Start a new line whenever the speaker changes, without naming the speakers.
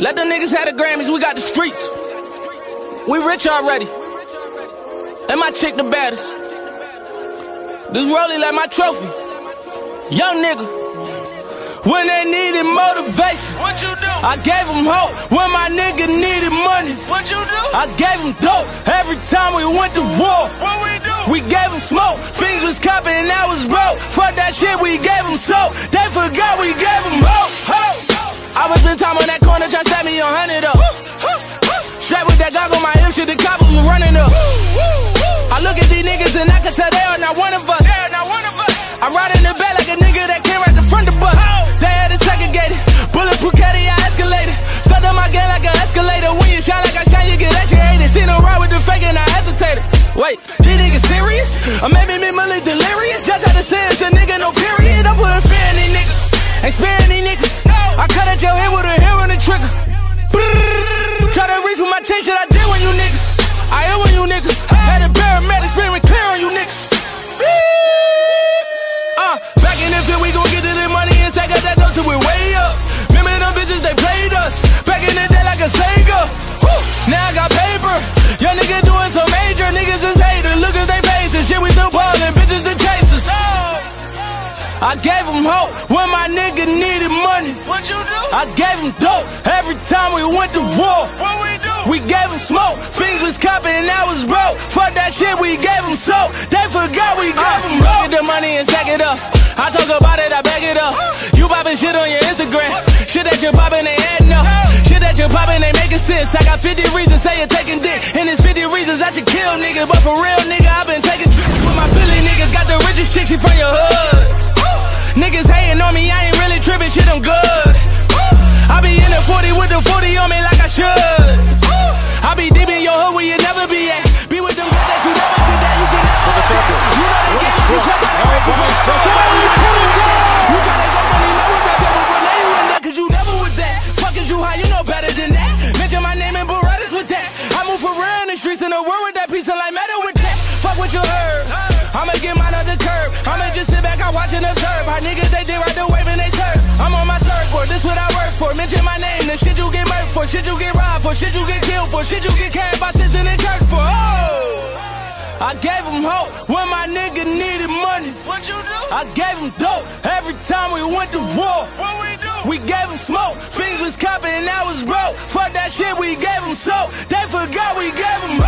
Let the niggas have the Grammys, we got the streets. We rich already. And my chick the baddest. This rollie like my trophy. Young nigga. When they needed motivation,
What you do?
I gave them hope. When my nigga needed money,
What you do?
I gave them dope. Every time we went to war,
What we do?
we gave them smoke. Things was copping and I was broke. Fuck that shit, we gave them soap. They forgot we gave them hope. hope. I was spend time on that trying to set me on hundred up. Straight with that goggle my hip, shit, the coppers was running up. I look at these niggas and I can tell they are not one of us.
Yeah, now one of us.
I ride in the back like a nigga that came right the front the bus. Oh. They had it segregated. Bulletproof caddy, I escalated. Stuck on my game like an escalator. When you shine like I shine, you get extra hated. See no ride with the fake and I hesitated. Wait, these niggas serious? Or maybe me Millie in we gon' get to the money and take out that dough till we way up. Remember them bitches, they played us. Back in the day like a Sega. Woo, now I got paper. Young nigga doing so major. Niggas is haters. Look at they faces. Shit, we still ballin'. Bitches the chasers. I gave them hope when my nigga needed money.
What you do?
I gave him dope every time we went to war.
What we do?
We gave him smoke, things was copping and I was broke. Fuck that shit, we gave him soap. They forgot we gave uh, him hope. Get the money and stack it up. I talk about it, I back it up. You poppin' shit on your Instagram. Shit that you poppin', they adding up. Shit that you poppin', they making sense. I got 50 reasons say you're taking dick. And it's 50 reasons I should kill niggas. But for real, nigga, i been taking trips with my Philly niggas. Got the richest chick, she from your hood. Niggas hating on me, I ain't really tripping, shit, I'm good. I be in the 40 with the 40 on me like I should. I be deep in your hood where you never be at. In the streets in the world with that piece of like metal with that. Fuck what you heard. I'ma get mine on the curb. I'ma just sit back, I watch and observe. How niggas they did right the wave and they serve. I'm on my surfboard, this what I work for. Mention my name, the shit you get murked for, shit you get robbed for, shit you get killed for, shit you get carried by sits in the church for. Oh! I gave him hope when my nigga needed money.
What you do?
I gave him dope every time we went to war.
What we do?
We gave him smoke, things was copping and I was broke. Fuck that shit, we gave him soap. They forgot we gave him